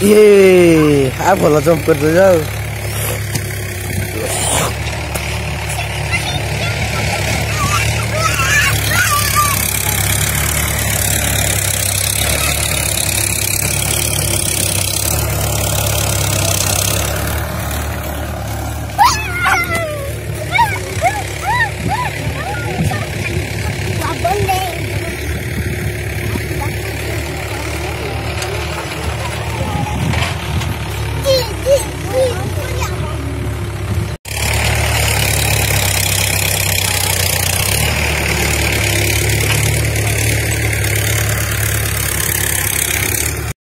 ¡Yeh! ¡Hablo la lengua del.